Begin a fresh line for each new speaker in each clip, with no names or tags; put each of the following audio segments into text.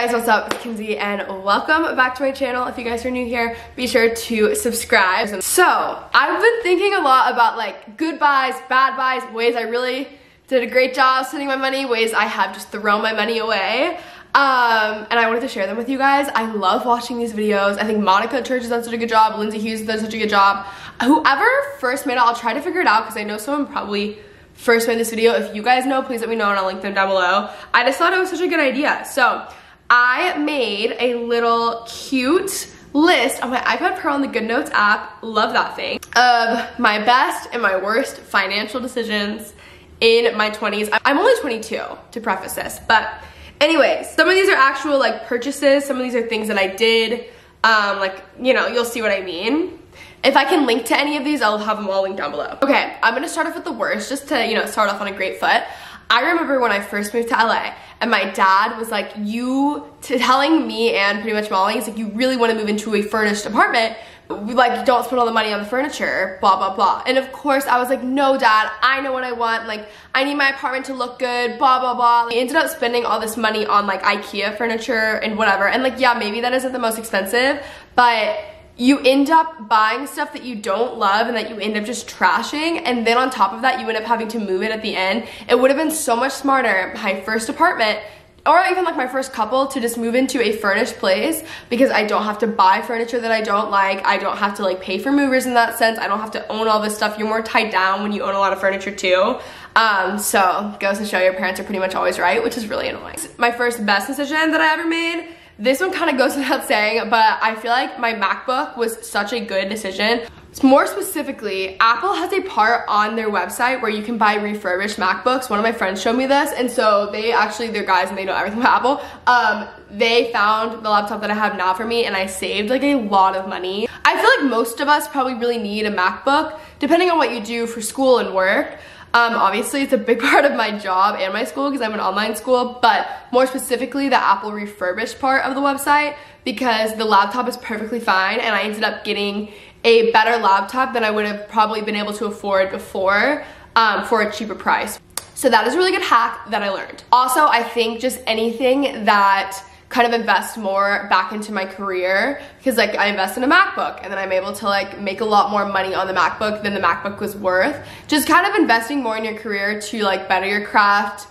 guys, what's up? It's Kenzie and welcome back to my channel. If you guys are new here, be sure to subscribe. So, I've been thinking a lot about like good buys, bad buys, ways I really did a great job spending my money, ways I have just thrown my money away. Um, and I wanted to share them with you guys. I love watching these videos. I think Monica Church has done such a good job. Lindsay Hughes has done such a good job. Whoever first made it, I'll try to figure it out because I know someone probably first made this video. If you guys know, please let me know and I'll link them down below. I just thought it was such a good idea. So I made a little cute list on my iPad Pro on the GoodNotes app, love that thing, of my best and my worst financial decisions in my 20s. I'm only 22 to preface this, but anyways, some of these are actual like purchases, some of these are things that I did, um, like, you know, you'll see what I mean. If I can link to any of these, I'll have them all linked down below. Okay, I'm gonna start off with the worst, just to, you know, start off on a great foot. I remember when I first moved to LA and my dad was like, you, telling me and pretty much Molly, he's like, you really wanna move into a furnished apartment, like don't spend all the money on the furniture, blah, blah, blah. And of course I was like, no dad, I know what I want. Like I need my apartment to look good, blah, blah, blah. We ended up spending all this money on like Ikea furniture and whatever. And like, yeah, maybe that isn't the most expensive, but you end up buying stuff that you don't love and that you end up just trashing and then on top of that you end up having to move it at the end it would have been so much smarter my first apartment or even like my first couple to just move into a furnished place because I don't have to buy furniture that I don't like. I don't have to like pay for movers in that sense. I don't have to own all this stuff. You're more tied down when you own a lot of furniture too. Um, so goes to show your parents are pretty much always right, which is really annoying. My first best decision that I ever made this one kind of goes without saying, but I feel like my MacBook was such a good decision. More specifically, Apple has a part on their website where you can buy refurbished MacBooks. One of my friends showed me this, and so they actually, they're guys and they know everything about Apple. Um, they found the laptop that I have now for me and I saved like a lot of money. I feel like most of us probably really need a MacBook, depending on what you do for school and work. Um, obviously, it's a big part of my job and my school because I'm an online school, but more specifically, the Apple refurbished part of the website because the laptop is perfectly fine and I ended up getting a better laptop than I would have probably been able to afford before um, for a cheaper price. So that is a really good hack that I learned. Also, I think just anything that kind of invest more back into my career because like I invest in a MacBook and then I'm able to like make a lot more money on the MacBook than the MacBook was worth. Just kind of investing more in your career to like better your craft,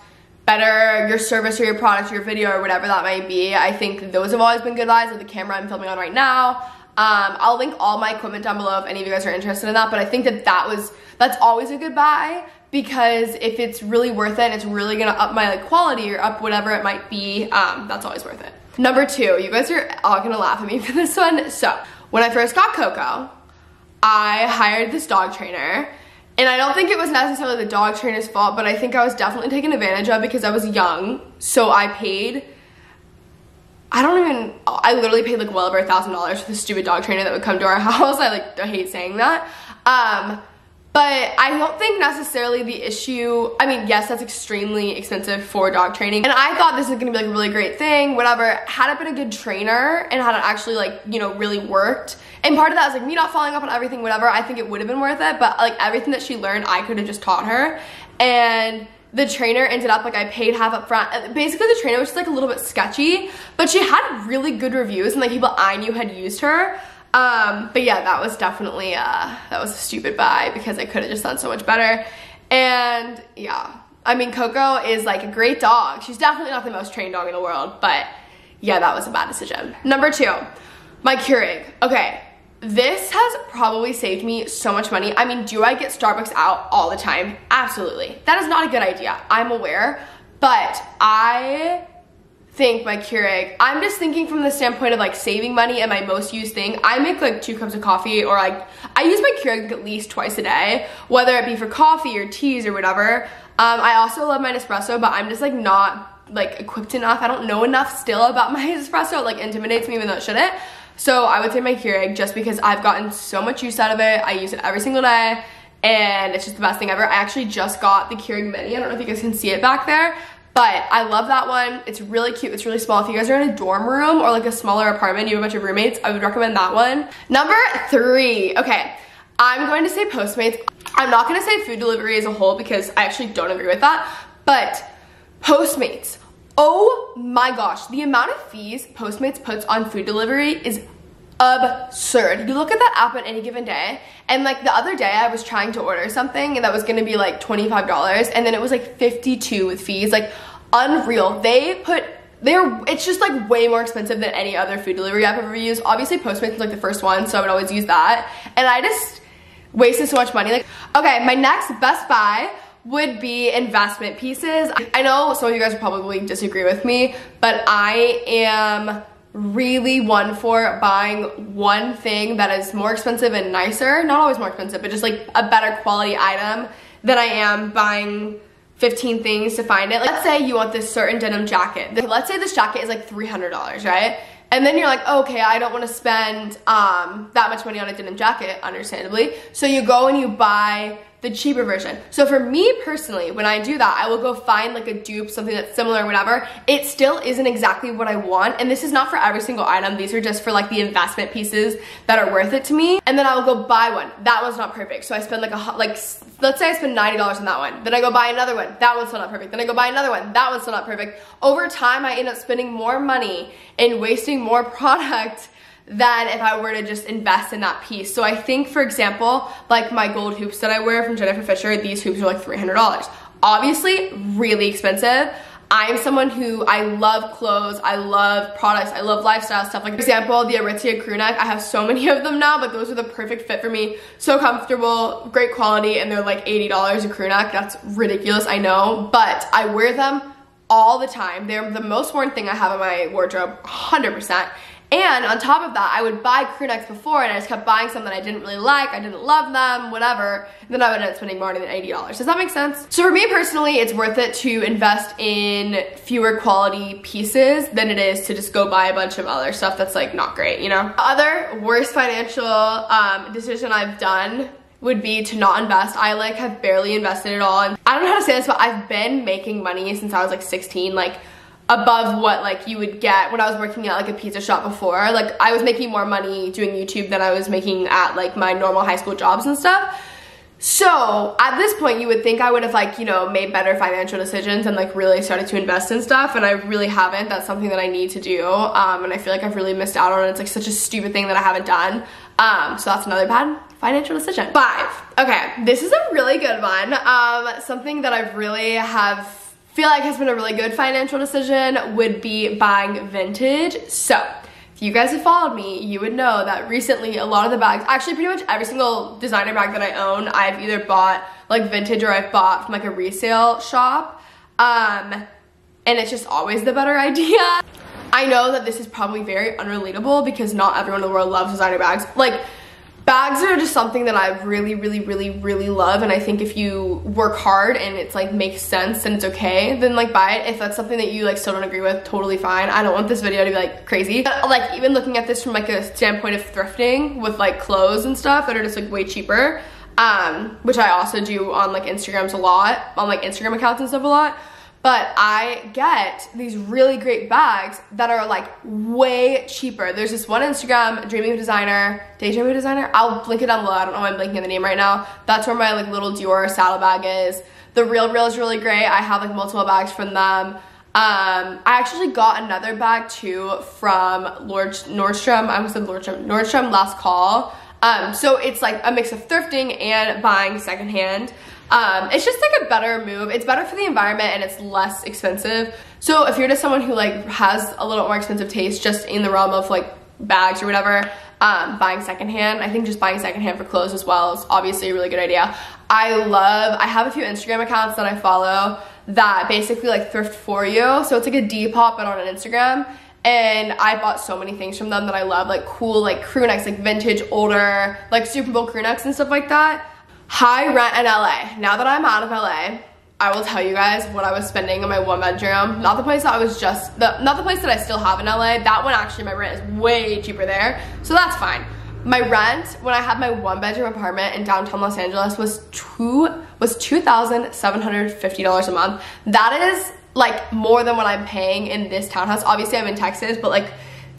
better your service or your product or your video or whatever that might be. I think those have always been good buys with the camera I'm filming on right now. Um, I'll link all my equipment down below if any of you guys are interested in that, but I think that that was, that's always a good buy because if it's really worth it and it's really gonna up my like quality or up whatever it might be, um, that's always worth it. Number two, you guys are all gonna laugh at me for this one. So, when I first got Coco, I hired this dog trainer and I don't think it was necessarily the dog trainer's fault, but I think I was definitely taken advantage of because I was young. So I paid, I don't even, I literally paid like well over a thousand dollars for the stupid dog trainer that would come to our house. I like, I hate saying that. Um, but I don't think necessarily the issue, I mean, yes, that's extremely expensive for dog training. And I thought this was gonna be like a really great thing, whatever. Had it been a good trainer and had it actually like, you know, really worked. And part of that was like me not following up on everything, whatever, I think it would have been worth it. But like everything that she learned, I could have just taught her. And the trainer ended up like I paid half up front. Basically the trainer was just like a little bit sketchy, but she had really good reviews and like people I knew had used her. Um, but yeah, that was definitely, uh, that was a stupid buy because I could have just done so much better. And yeah, I mean, Coco is like a great dog. She's definitely not the most trained dog in the world, but yeah, that was a bad decision. Number two, my Keurig. Okay, this has probably saved me so much money. I mean, do I get Starbucks out all the time? Absolutely. That is not a good idea. I'm aware, but I think my Keurig, I'm just thinking from the standpoint of like saving money and my most used thing. I make like two cups of coffee or like, I use my Keurig at least twice a day, whether it be for coffee or teas or whatever. Um, I also love my Nespresso, but I'm just like not like equipped enough. I don't know enough still about my espresso. It like intimidates me even though it shouldn't. So I would say my Keurig just because I've gotten so much use out of it. I use it every single day and it's just the best thing ever. I actually just got the Keurig Mini. I don't know if you guys can see it back there, but I love that one. It's really cute. It's really small. If you guys are in a dorm room or like a smaller apartment, you have a bunch of roommates, I would recommend that one. Number three. Okay. I'm going to say Postmates. I'm not going to say food delivery as a whole because I actually don't agree with that. But Postmates Oh my gosh, the amount of fees Postmates puts on food delivery is absurd. You look at that app on any given day, and like the other day I was trying to order something and that was gonna be like $25, and then it was like 52 with fees. Like unreal. They put they're it's just like way more expensive than any other food delivery app I've ever used. Obviously Postmates is like the first one, so I would always use that. And I just wasted so much money. Like, okay, my next best buy would be investment pieces. I know some of you guys will probably disagree with me, but I am really one for buying one thing that is more expensive and nicer. Not always more expensive, but just like a better quality item than I am buying 15 things to find it. Like, let's say you want this certain denim jacket. Let's say this jacket is like $300, right? And then you're like, okay, I don't want to spend um, that much money on a denim jacket, understandably. So you go and you buy the cheaper version. So for me personally, when I do that, I will go find like a dupe, something that's similar, or whatever. It still isn't exactly what I want. And this is not for every single item. These are just for like the investment pieces that are worth it to me. And then I will go buy one. That one's not perfect. So I spend like a, like, let's say I spend $90 on that one. Then I go buy another one. That one's still not perfect. Then I go buy another one. That one's still not perfect. Over time, I end up spending more money and wasting more product than if I were to just invest in that piece. So I think, for example, like my gold hoops that I wear from Jennifer Fisher, these hoops are like $300. Obviously, really expensive. I'm someone who, I love clothes, I love products, I love lifestyle stuff. Like, for example, the Aritzia crew neck, I have so many of them now, but those are the perfect fit for me. So comfortable, great quality, and they're like $80 a crew neck. That's ridiculous, I know, but I wear them all the time. They're the most worn thing I have in my wardrobe, 100%. And on top of that, I would buy crew necks before and I just kept buying some that I didn't really like, I didn't love them, whatever. then I would end up spending more than $80. Does that make sense? So for me personally, it's worth it to invest in fewer quality pieces than it is to just go buy a bunch of other stuff that's like not great, you know? The other worst financial um, decision I've done would be to not invest. I like have barely invested at all. And I don't know how to say this, but I've been making money since I was like 16. Like above what like you would get when I was working at like a pizza shop before. Like I was making more money doing YouTube than I was making at like my normal high school jobs and stuff. So at this point you would think I would have like, you know, made better financial decisions and like really started to invest in stuff and I really haven't. That's something that I need to do. Um, and I feel like I've really missed out on it. It's like such a stupid thing that I haven't done. Um, so that's another bad financial decision. Five. Okay, this is a really good one. Um, something that I really have feel like has been a really good financial decision would be buying vintage. So if you guys have followed me, you would know that recently a lot of the bags, actually pretty much every single designer bag that I own, I've either bought like vintage or I've bought from like a resale shop. Um, and it's just always the better idea. I know that this is probably very unrelatable because not everyone in the world loves designer bags. Like bags are just something that I really, really, really, really love. And I think if you work hard and it's like makes sense and it's okay, then like buy it. If that's something that you like still don't agree with, totally fine. I don't want this video to be like crazy. But like even looking at this from like a standpoint of thrifting with like clothes and stuff that are just like way cheaper, um, which I also do on like Instagrams a lot, on like Instagram accounts and stuff a lot but I get these really great bags that are like way cheaper. There's this one Instagram, Dreaming Designer, Daydreaming Designer. I'll link it down below. I don't know why I'm blanking on the name right now. That's where my like little Dior saddle bag is. The Real Real is really great. I have like multiple bags from them. Um, I actually got another bag too from Lord Nordstrom. I almost said Nordstrom. Nordstrom Last Call. Um, so it's like a mix of thrifting and buying secondhand. Um, it's just like a better move. It's better for the environment and it's less expensive. So if you're just someone who like has a little more expensive taste just in the realm of like bags or whatever, um, buying secondhand, I think just buying secondhand for clothes as well is obviously a really good idea. I love, I have a few Instagram accounts that I follow that basically like thrift for you. So it's like a Depop but on an Instagram and I bought so many things from them that I love, like cool like crew necks, like vintage, older, like Super Bowl crew necks and stuff like that. High rent in LA. Now that I'm out of LA, I will tell you guys what I was spending in my one bedroom. Not the place that I was just, the, not the place that I still have in LA. That one actually, my rent is way cheaper there. So that's fine. My rent, when I had my one bedroom apartment in downtown Los Angeles was two, was $2,750 a month. That is like more than what I'm paying in this townhouse. Obviously I'm in Texas, but like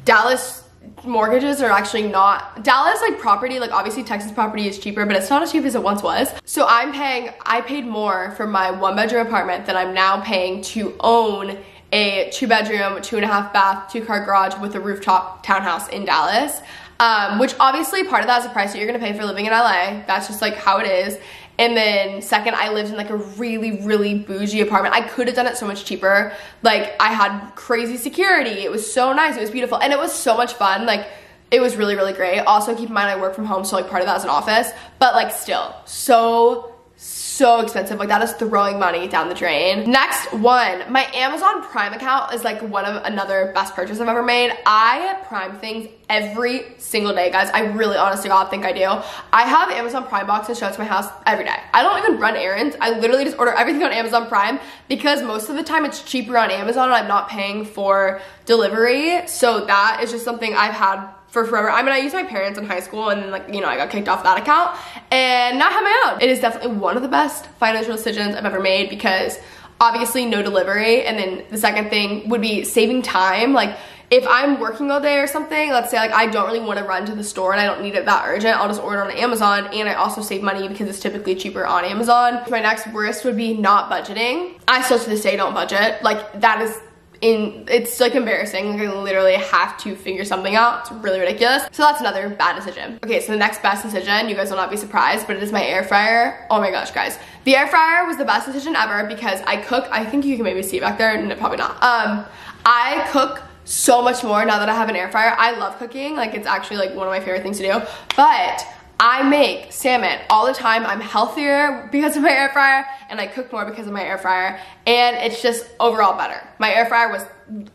Dallas mortgages are actually not Dallas like property like obviously Texas property is cheaper but it's not as cheap as it once was so I'm paying I paid more for my one bedroom apartment than I'm now paying to own a two bedroom, two and a half bath, two car garage with a rooftop townhouse in Dallas. Um, which obviously part of that is the price that you're gonna pay for living in LA. That's just like how it is. And then second, I lived in like a really, really bougie apartment. I could have done it so much cheaper. Like I had crazy security. It was so nice. It was beautiful. And it was so much fun. Like it was really, really great. Also keep in mind I work from home, so like part of that is an office. But like still, so so expensive. Like that is throwing money down the drain. Next one, my Amazon Prime account is like one of another best purchase I've ever made. I Prime things every single day, guys. I really, honestly, God, think I do. I have Amazon Prime boxes show up to my house every day. I don't even run errands. I literally just order everything on Amazon Prime because most of the time it's cheaper on Amazon and I'm not paying for delivery. So that is just something I've had for forever. I mean, I used my parents in high school and like, you know, I got kicked off that account and now I have my own. It is definitely one of the best financial decisions I've ever made because obviously no delivery. And then the second thing would be saving time. Like if I'm working all day or something, let's say like I don't really want to run to the store and I don't need it that urgent, I'll just order on Amazon and I also save money because it's typically cheaper on Amazon. My next worst would be not budgeting. I still to this day don't budget. Like that is in it's like embarrassing. Like I literally have to figure something out. It's really ridiculous. So that's another bad decision. Okay so the next best decision you guys will not be surprised but it is my air fryer. Oh my gosh guys. The air fryer was the best decision ever because I cook I think you can maybe see back there. No, probably not. Um I cook so much more now that I have an air fryer. I love cooking. Like it's actually like one of my favorite things to do. But I make salmon all the time. I'm healthier because of my air fryer and I cook more because of my air fryer and it's just overall better. My air fryer was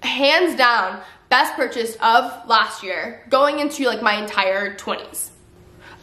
hands down best purchase of last year going into like my entire 20s.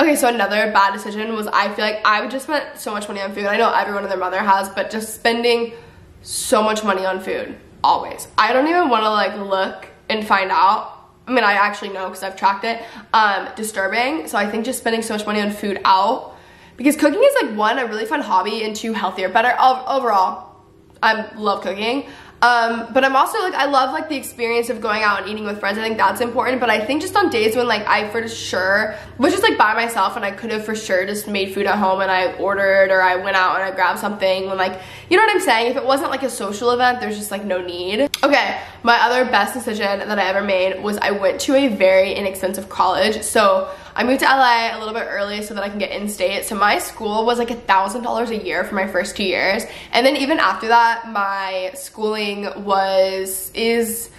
Okay, so another bad decision was I feel like I would just spent so much money on food. I know everyone and their mother has, but just spending so much money on food, always. I don't even wanna like look and find out I mean, I actually know because I've tracked it, um, disturbing. So I think just spending so much money on food out, because cooking is like one, a really fun hobby, and two, healthier, better overall. I love cooking. Um, but I'm also like, I love like the experience of going out and eating with friends. I think that's important. But I think just on days when like I for sure was just like by myself and I could have for sure just made food at home and I ordered or I went out and I grabbed something when like, you know what I'm saying? If it wasn't like a social event, there's just like no need. Okay, my other best decision that I ever made was I went to a very inexpensive college. So I moved to LA a little bit early so that I can get in-state. So my school was like a $1,000 a year for my first two years. And then even after that, my schooling was, is,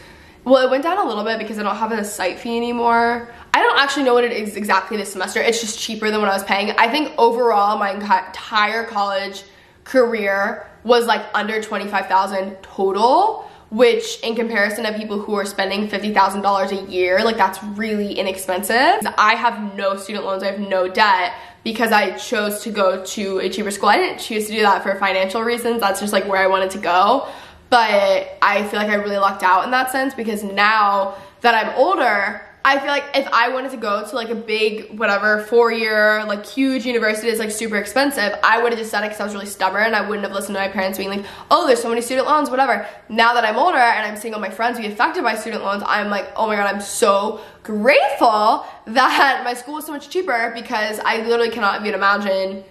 well, it went down a little bit because I don't have a site fee anymore. I don't actually know what it is exactly this semester. It's just cheaper than what I was paying. I think overall my entire college career was like under 25,000 total which in comparison to people who are spending $50,000 a year, like that's really inexpensive. I have no student loans, I have no debt because I chose to go to a cheaper school. I didn't choose to do that for financial reasons. That's just like where I wanted to go. But I feel like I really lucked out in that sense because now that I'm older, I feel like if I wanted to go to like a big, whatever, four-year, like huge university that's like super expensive, I would have just done it because I was really stubborn. and I wouldn't have listened to my parents being like, oh, there's so many student loans, whatever. Now that I'm older and I'm seeing all my friends be affected by student loans, I'm like, oh my God, I'm so grateful that my school is so much cheaper because I literally cannot even imagine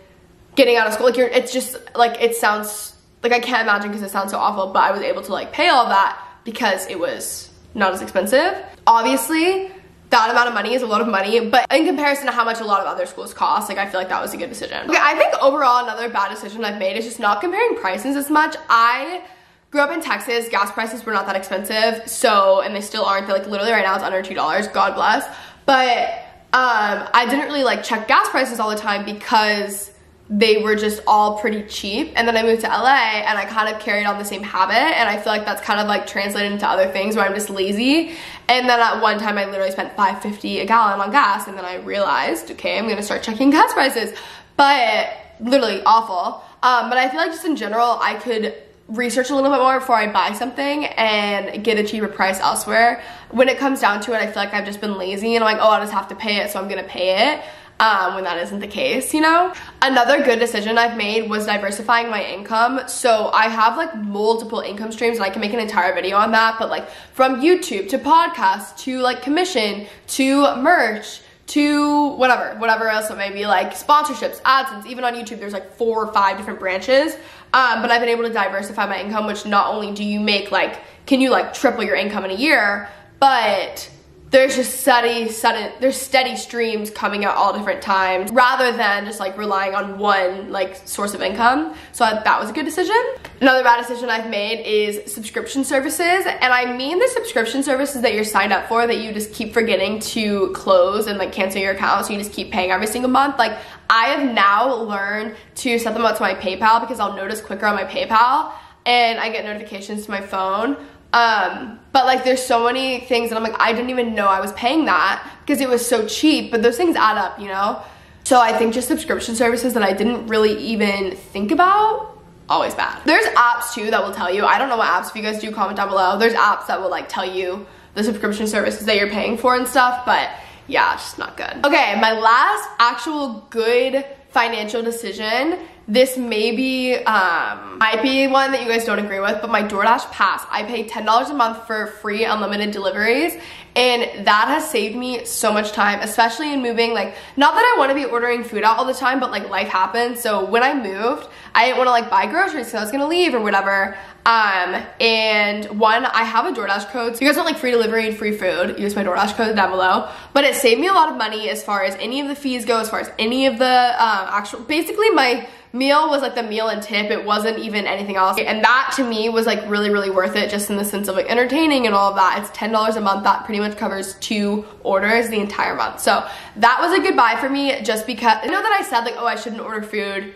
getting out of school. Like you're, it's just like, it sounds, like I can't imagine because it sounds so awful, but I was able to like pay all that because it was not as expensive. Obviously, that amount of money is a lot of money, but in comparison to how much a lot of other schools cost, like I feel like that was a good decision. Okay, I think overall another bad decision I've made is just not comparing prices as much. I grew up in Texas, gas prices were not that expensive, so, and they still aren't, they're like literally right now it's under $2, God bless. But um, I didn't really like check gas prices all the time because they were just all pretty cheap. And then I moved to LA and I kind of carried on the same habit. And I feel like that's kind of like translated into other things where I'm just lazy. And then at one time I literally spent 5.50 a gallon on gas. And then I realized, okay, I'm gonna start checking gas prices. But literally awful. Um, but I feel like just in general, I could research a little bit more before I buy something and get a cheaper price elsewhere. When it comes down to it, I feel like I've just been lazy and I'm like, oh, I just have to pay it, so I'm gonna pay it um, when that isn't the case, you know? Another good decision I've made was diversifying my income. So I have like multiple income streams and I can make an entire video on that, but like from YouTube to podcast to like commission to merch to whatever, whatever else it may be, like sponsorships, AdSense, even on YouTube, there's like four or five different branches. Um, but I've been able to diversify my income, which not only do you make like can you like triple your income in a year? But there's just steady, sudden, there's steady streams coming at all different times rather than just like relying on one like source of income. So that was a good decision. Another bad decision I've made is subscription services. And I mean the subscription services that you're signed up for that you just keep forgetting to close and like cancel your account. So you just keep paying every single month. Like I have now learned to set them up to my PayPal because I'll notice quicker on my PayPal and I get notifications to my phone um, but like there's so many things and I'm like, I didn't even know I was paying that because it was so cheap, but those things add up, you know? So I think just subscription services that I didn't really even think about, always bad. There's apps too that will tell you, I don't know what apps, if you guys do comment down below, there's apps that will like tell you the subscription services that you're paying for and stuff, but yeah, just not good. Okay, my last actual good financial decision this maybe um, might be one that you guys don't agree with, but my DoorDash pass, I pay $10 a month for free unlimited deliveries and that has saved me so much time, especially in moving. Like, not that I want to be ordering food out all the time, but like life happens. So when I moved, I didn't want to like buy groceries because I was to leave or whatever. Um, and one, I have a DoorDash code. So you guys want like free delivery and free food, use my DoorDash code down below. But it saved me a lot of money as far as any of the fees go, as far as any of the uh, actual, basically my meal was like the meal and tip. It wasn't even anything else. And that to me was like really, really worth it just in the sense of like entertaining and all of that. It's $10 a month. That pretty much covers two orders the entire month. So that was a good buy for me just because I know that I said like, oh, I shouldn't order food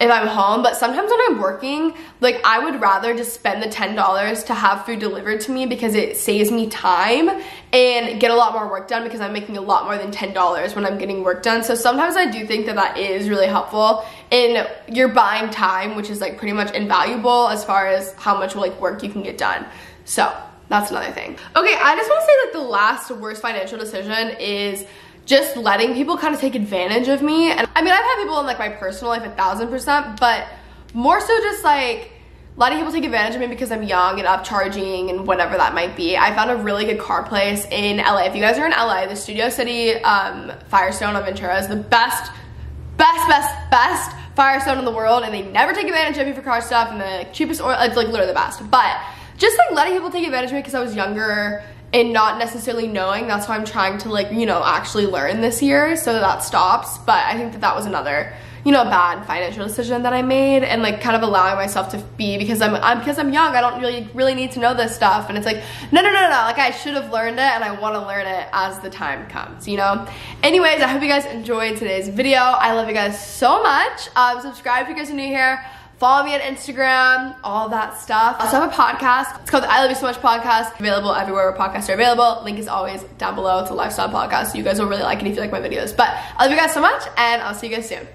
if I'm home, but sometimes when I'm working, like I would rather just spend the $10 to have food delivered to me because it saves me time and get a lot more work done because I'm making a lot more than $10 when I'm getting work done. So sometimes I do think that that is really helpful in your buying time, which is like pretty much invaluable as far as how much like work you can get done. So that's another thing. Okay, I just wanna say that the last worst financial decision is just letting people kind of take advantage of me. And I mean, I've had people in like my personal life a thousand percent, but more so just like letting people take advantage of me because I'm young and upcharging and whatever that might be. I found a really good car place in LA. If you guys are in LA, the Studio City um, Firestone on Ventura is the best, best, best, best Firestone in the world and they never take advantage of me for car stuff and the cheapest oil, it's like literally the best. But just like letting people take advantage of me because I was younger and not necessarily knowing. That's why I'm trying to like, you know, actually learn this year so that, that stops. But I think that that was another, you know, bad financial decision that I made and like kind of allowing myself to be because I'm, I'm because I'm young, I don't really really need to know this stuff. And it's like, no, no, no, no, like I should have learned it and I want to learn it as the time comes, you know? Anyways, I hope you guys enjoyed today's video. I love you guys so much. Um, subscribe if you guys are new here. Follow me on Instagram, all that stuff. I also have a podcast. It's called the I Love You So Much podcast. Available everywhere where podcasts are available. Link is always down below. It's a lifestyle podcast. So you guys will really like it if you like my videos. But I love you guys so much and I'll see you guys soon.